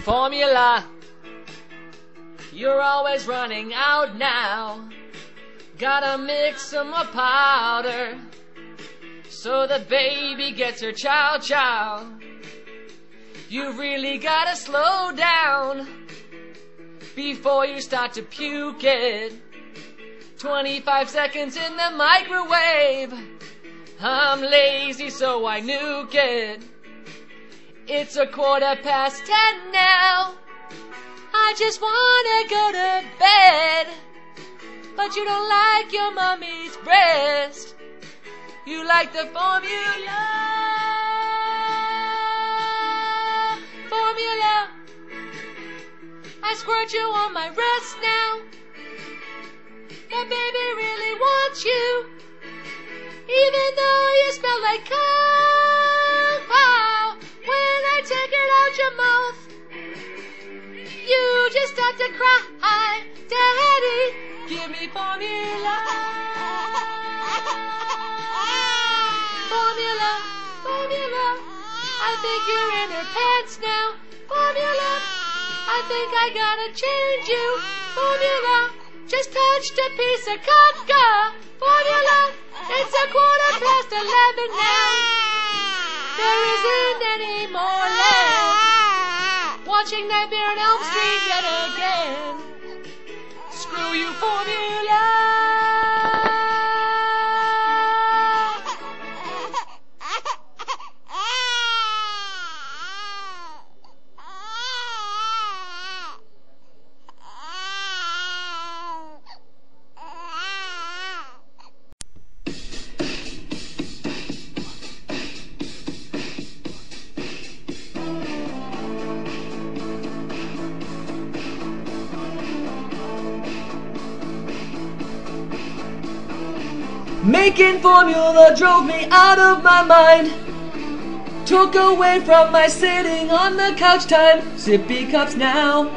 Formula. You're always running out now. Gotta mix some more powder so the baby gets her chow chow. You really gotta slow down before you start to puke it. 25 seconds in the microwave. I'm lazy, so I nuke it. It's a quarter past ten now. I just wanna go to bed. But you don't like your mommy's breast. You like the formula. Formula. I squirt you on my wrist now. The baby really wants you. Even though you smell like cow. Out your mouth, you just start to cry. Daddy, give me formula. Formula, formula. I think you're in her pants now. Formula. I think I gotta change you. Formula. Just touched a piece of caca. Formula. It's a quarter past eleven now. Watching Nightmare on Elm Street yet again. Making formula drove me out of my mind. Took away from my sitting on the couch time. Sippy cups now.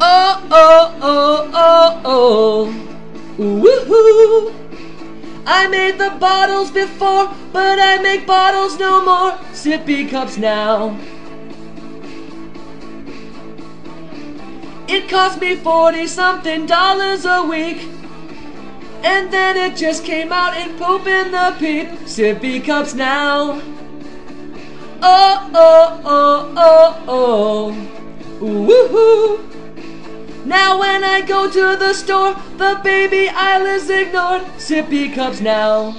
Oh, oh, oh, oh, oh. Ooh, woohoo. I made the bottles before, but I make bottles no more. Sippy cups now. It cost me 40 something dollars a week. And then it just came out in poop in the peep. Sippy cups now. Oh, oh, oh, oh, oh. Woohoo. Now when I go to the store, the baby aisle is ignored. Sippy cups now.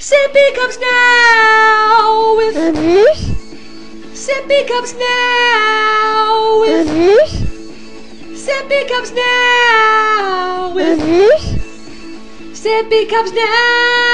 Sippy cups now with Sippy cups now with Sippy cups now. With Sippy cups now